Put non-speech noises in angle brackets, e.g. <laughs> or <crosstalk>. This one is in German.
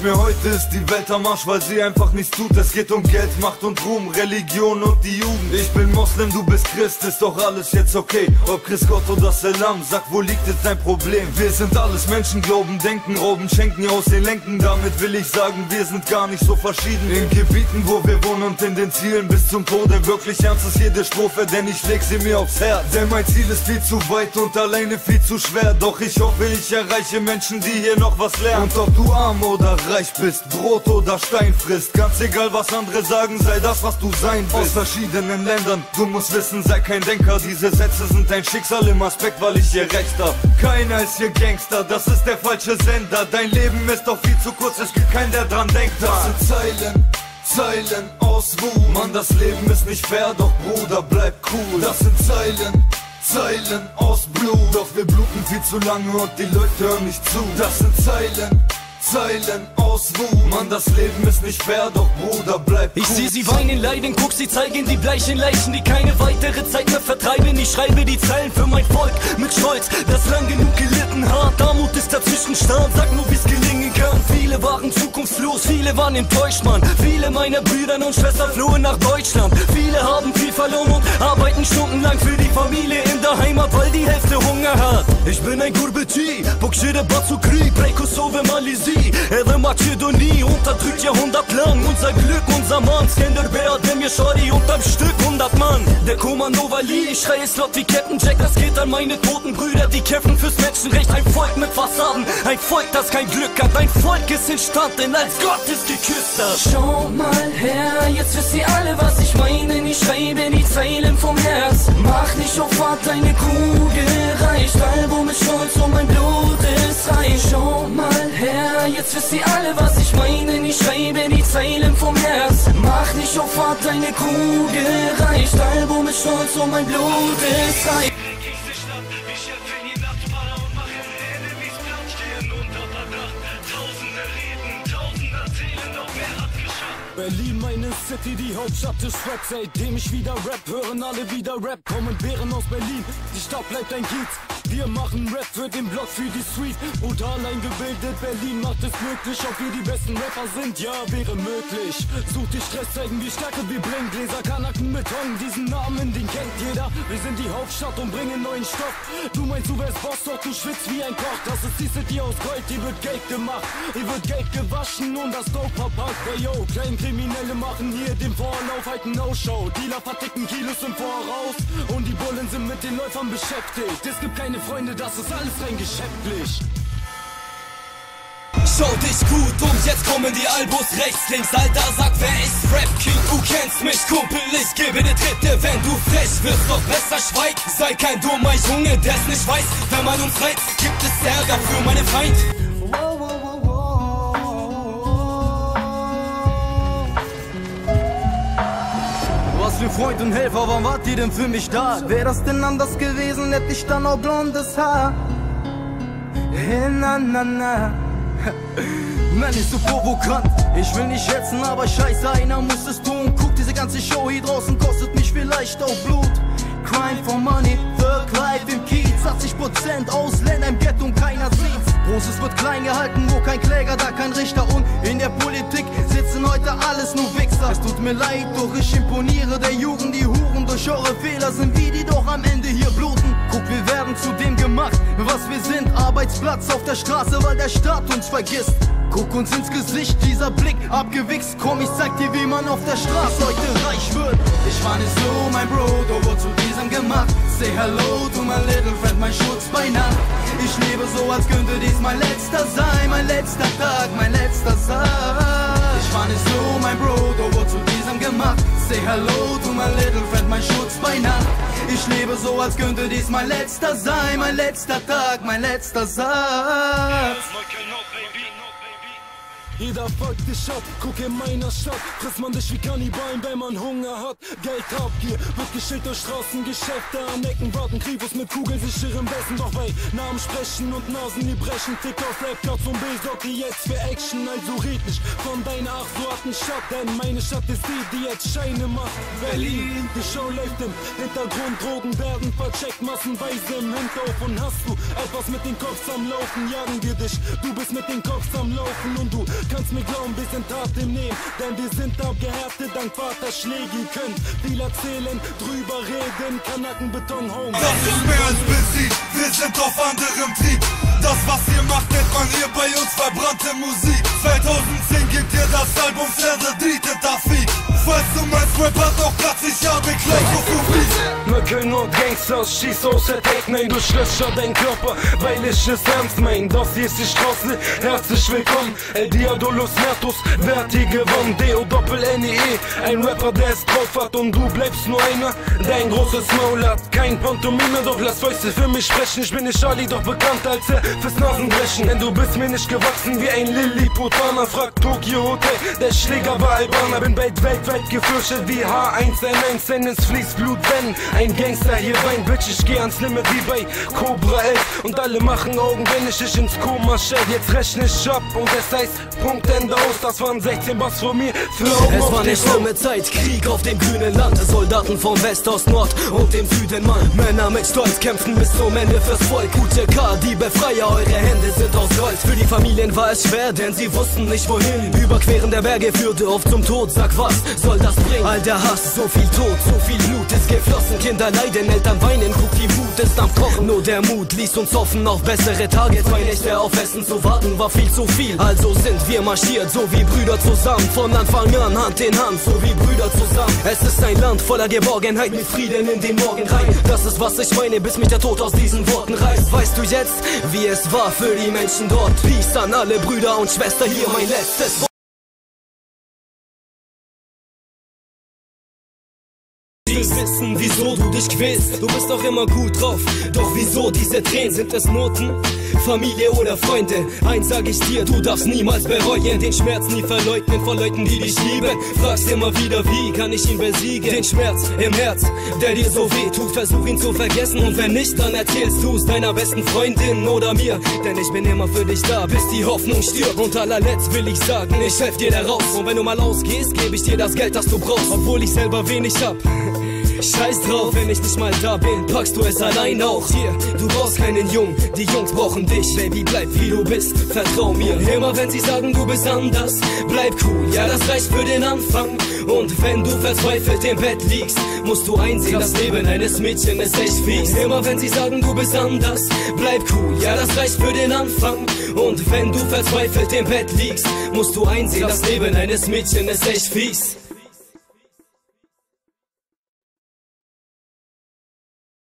Glaub mir, heute ist die Welt am Arsch, weil sie einfach nichts tut. Es geht um Geld, Macht und Ruhm, Religion und die Jugend. Ich bin Moslem, du bist Christ, ist doch alles jetzt okay. Ob Christ Gott oder Salam, sag, wo liegt jetzt dein Problem? Wir sind alles Menschen, glauben, denken, roben, schenken, aus den Lenken. Damit will ich sagen, wir sind gar nicht so verschieden. In Gebieten, wo wir wohnen und in den Zielen bis zum Tode. Wirklich ernst ist jede Strophe, denn ich leg sie mir aufs Herz. Denn mein Ziel ist viel zu weit und alleine viel zu schwer. Doch ich hoffe, ich erreiche Menschen, die hier noch was lernen. Und ob du arm oder reich bist, Brot oder Stein frisst. Ganz egal, was andere sagen, sei das, was du sein willst. Aus verschiedenen Ländern, du musst wissen, sei kein Denker. Diese Sätze sind dein Schicksal im Aspekt, weil ich hier recht hab. Keiner ist hier Gangster, das ist der falsche Sender. Dein Leben ist doch viel zu kurz, es gibt keinen, der dran denkt. Das sind Zeilen. Zeilen aus Wut. Mann, das Leben ist nicht fair, doch Bruder, bleib cool. Das sind Zeilen, Zeilen aus Blut. Doch wir bluten viel zu lange und die Leute hören nicht zu. Das sind Zeilen, Zeilen aus Wut. Mann, das Leben ist nicht fair, doch Bruder, bleib cool. Ich seh sie weinen, leiden, guck sie zeigen die bleichen Leichen, die keine weitere Zeit mehr vertreiben. Ich schreibe die Zeilen für mein Volk mit Stolz, das lang genug gelitten hat. Armut ist dazwischen stand, sag nur, wie's gelingen kann. Viele waren zukunftslos, viele waren enttäuscht, Mann. Viele meiner Brüder und Schwestern flohen nach Deutschland. Viele haben viel verloren und arbeiten stundenlang für die Familie in der Heimat, weil die Hälfte Hunger hat. Ich bin ein Gurbeti, Bokşire Batsukri, Malisi, Eve Makedoni, unterdrückt jahrhundertlang. Unser Glück, unser Mann, Skenderbär, Demir Shari unterm Stück, 100 Mann. Der Kommando Wali, ich schreie Slot wie Captain Jack, das geht an meine toten Brüder, die kämpfen fürs Menschenrecht. Ein Volk mit Fassaden, ein Volk, das kein Glück hat, ein Volk ist entstanden, als Gott es geküsst hat. Schau mal her, jetzt wisst ihr alle, was ich meine. Ich schreibe die Zeilen vom Herz. Mach nicht auf Fahrt, deine Kugel reicht. Album ist stolz und mein Blut ist rein. Schau mal jetzt wisst ihr alle, was ich meine. Ich schreibe die Zeilen vom Herz. Mach nicht auf Fahrt, deine Kugel reicht. Album ist stolz und mein Blut ist rein. Berlin, meine City, die Hauptstadt des Raps. Seitdem ich wieder Rap, hören alle wieder Rap. Kommen Bären aus Berlin, die Stadt bleibt ein Kiez. Wir machen Rap für den Block, für die Street. Brutal eingebildet, Berlin macht es möglich. Ob wir die besten Rapper sind, ja, wäre möglich. Such die Stress, zeigen wir Stärke, wir bringen Gläser, Kanaken, Beton. Diesen Namen, den kennt jeder. Wir sind die Hauptstadt und bringen neuen Stoff. Du meinst, du wärst Boss, doch du schwitzt wie ein Koch. Das ist die City aus Gold, hier wird Geld gemacht. Hier wird Geld gewaschen und das Dope verpackt. Hey yo, Kleinkriminelle machen hier den Vorlauf, halten No-Show. Dealer verticken Kilos im Voraus und die Bullen sind mit den Läufern beschäftigt. Es gibt keine Freunde, das ist alles rein geschäftlich. Schau dich gut um, jetzt kommen die Albus rechts, links, Alter, sag, wer ist Rap King? Du kennst mich, Kumpel, ich gebe dir Tritte, wenn du frech wirst, doch besser schweig. Sei kein dummer Junge, der's nicht weiß, wenn man uns reizt, gibt es Ärger für meine Feind. Für Freund und Helfer, wann wart ihr denn für mich da? Wär das denn anders gewesen, hätte ich dann auch blondes Haar? Hey, na, na, na. <laughs> Nenn ich so provokant. Ich will nicht hetzen, aber scheiße, einer muss es tun. Guck, diese ganze Show hier draußen kostet mich vielleicht auch Blut. Crime for money, Third Life im Kiez. 80% Ausländer im Ghetto und keiner sieht's. Großes wird klein gehalten, wo kein Kläger, da kein Richter. Es tut mir leid, doch ich imponiere der Jugend. Die Huren durch eure Fehler sind wie die doch am Ende hier bluten. Guck, wir werden zu dem gemacht, was wir sind. Arbeitsplatz auf der Straße, weil der Staat uns vergisst. Guck uns ins Gesicht, dieser Blick abgewichst. Komm, ich zeig dir, wie man auf der Straße heute reich wird. Ich war nicht so, mein Bro, doch wurde zu diesem gemacht. Say hello to my little friend, mein Schutz bei Nacht. Ich lebe so, als könnte dies mein letzter sein. Mein letzter Tag, mein letzter Tag. War nicht so, mein Bro, doch wurde zu diesem gemacht. Say hello to my little friend, mein Schutz bei Nacht. Ich lebe so, als könnte dies mein letzter sein. Mein letzter Tag, mein letzter Satz. Jeder folgt dich ab, guck in meiner Stadt. Frisst man dich wie Kannibalen, wenn man Hunger hat. Geld Habgier, wird geschickt durch Straßengeschäfte. An Ecken warten Krivos mit kugelsicherem Bessen Doch bei Namen sprechen und Nasen die brechen Tick auf Laptops und besorgt die jetzt für Action. Also red nicht von deiner ach so harten Stadt. Denn meine Stadt ist die, die jetzt Scheine macht. Berlin, die Show läuft im Hintergrund. Drogen werden vercheckt, massenweise im Hinterhof. Und hast du etwas mit den Kopf am Laufen, jagen wir dich. Du bist mit den Kopf am Laufen und du kannst mir glauben, wir sind hart im Nehmen, denn wir sind abgehärtet, dank Vaterschläge. Könnt viel erzählen, drüber reden, Kanaken, Beton, Home. Das ist mehr als Benzin, wir sind auf anderem Trieb. Das, was ihr macht, nennt man hier bei uns verbrannte Musik. 2010 gibt ihr das Album Serda Dritte Tafik. Falls du meinst, Rap hat auch Platz, ich habe gleich so viel Möckeln und Gangsters, schieß aus der Technik, du schlöscher dein Körper, weil ich es ernst mein. Das hier ist die Straße, herzlich willkommen. El Diadolos Mertus, Verti gewonnen, D-O Doppel N-E-E. Ein Rapper, der es drauf hat und du bleibst nur einer. Dein großes Maul hat kein Pantomime, doch lass Fäuste für mich sprechen. Ich bin nicht Charlie, doch bekannt als er fürs Nasenbrechen. Denn du bist mir nicht gewachsen wie ein Lilliputaner. Frag Tokyo Hotel, der Schläger war Albaner. Bin bald weltweit gefürchtet wie H1N1, denn es fließt Blut, wenn ein Gangster hier weint. Bitch, ich geh ans Limit wie bei Cobra 11. Und alle machen Augen, wenn ich dich ins Koma stell. Jetzt rechne ich ab und es heißt Punkt Ende aus. Das waren 16 Bass von mir für Augen Es war Frau. schlimme Zeit, Krieg auf dem grünen Land Soldaten vom West aus Nord und dem Süden, Mann Männer mit Stolz kämpfen bis zum Ende fürs Volk Gute K, die Befreier, eure Hände sind aus Gold. Für die Familien war es schwer, denn sie wussten nicht wohin. Überqueren der Berge führte oft zum Tod. Sag was soll das bringen? All der Hass, so viel Tod, so viel Blut ist geflossen. Kinder leiden, Eltern weinen, guck die Wut ist am Kochen. Nur der Mut ließ uns hoffen auf bessere Tage. Zwei Nächte auf Essen zu warten war viel zu viel. Also sind wir marschiert, so wie Brüder zusammen. Von Anfang an Hand in Hand, so wie Brüder zusammen. Es ist ein Land voller Geborgenheit mit Frieden in den Morgen rein. Das ist was ich meine, bis mich der Tod aus diesen Worten reißt. Weißt du jetzt, wie es war für die Menschen dort. Peace an alle Brüder und Schwestern, hier mein letztes Wort will wissen, wieso du dich quälst. Du bist doch immer gut drauf. Doch wieso diese Tränen? Sind es Noten? Familie oder Freunde? Eins sag ich dir, du darfst niemals bereuen. Den Schmerz nie verleugnen vor Leuten, die dich lieben. Fragst immer wieder, wie kann ich ihn besiegen? Den Schmerz im Herz, der dir so weh tut. Versuch ihn zu vergessen und wenn nicht, dann erzählst du's deiner besten Freundin oder mir. Denn ich bin immer für dich da, bis die Hoffnung stirbt. Und allerletzt will ich sagen, ich helf dir da raus. Und wenn du mal ausgehst, gebe ich dir das Geld, das du brauchst. Obwohl ich selber wenig hab. Scheiß drauf, wenn ich nicht mal da bin, packst du es allein auch. Hier, du brauchst keinen Jungen, die Jungs brauchen dich. Baby, bleib wie du bist, vertrau mir. Immer wenn sie sagen, du bist anders, bleib cool, ja, das reicht für den Anfang. Und wenn du verzweifelt im Bett liegst, musst du einsehen, das Leben eines Mädchen ist echt fies. Immer wenn sie sagen, du bist anders, bleib cool, ja, das reicht für den Anfang. Und wenn du verzweifelt im Bett liegst, musst du einsehen, das Leben eines Mädchen ist echt fies.